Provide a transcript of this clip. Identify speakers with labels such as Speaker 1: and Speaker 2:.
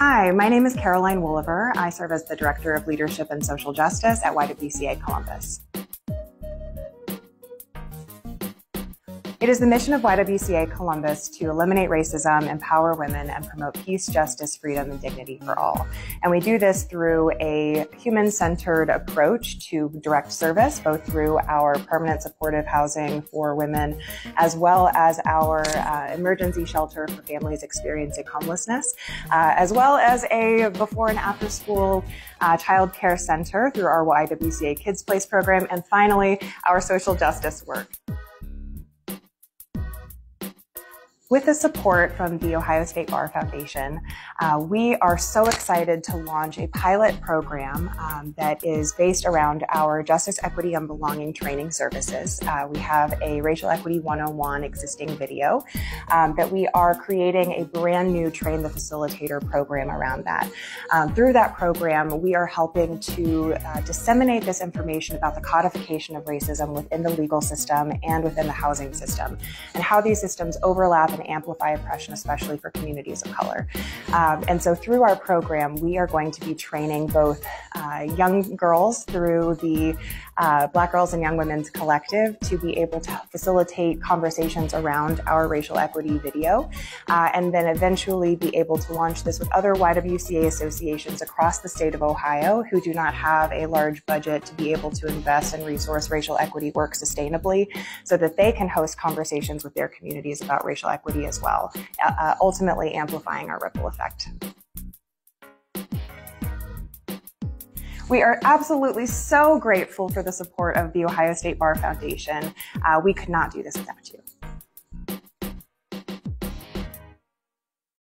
Speaker 1: Hi, my name is Caroline Woliver. I serve as the Director of Leadership and Social Justice at YWCA Columbus. It is the mission of YWCA Columbus to eliminate racism, empower women, and promote peace, justice, freedom, and dignity for all. And we do this through a human-centered approach to direct service, both through our permanent supportive housing for women, as well as our uh, emergency shelter for families experiencing homelessness, uh, as well as a before and after school uh, child care center through our YWCA Kids Place program, and finally, our social justice work. With the support from the Ohio State Bar Foundation, uh, we are so excited to launch a pilot program um, that is based around our Justice, Equity, and Belonging training services. Uh, we have a Racial Equity 101 existing video um, that we are creating a brand new Train the Facilitator program around that. Um, through that program, we are helping to uh, disseminate this information about the codification of racism within the legal system and within the housing system, and how these systems overlap amplify oppression, especially for communities of color. Um, and so through our program, we are going to be training both uh, young girls through the uh, Black Girls and Young Women's Collective to be able to facilitate conversations around our racial equity video, uh, and then eventually be able to launch this with other YWCA associations across the state of Ohio who do not have a large budget to be able to invest and resource racial equity work sustainably so that they can host conversations with their communities about racial equity as well, uh, uh ultimately amplifying our ripple effect. We are absolutely so grateful for the support of the Ohio State Bar Foundation. Uh, we could not do this without you.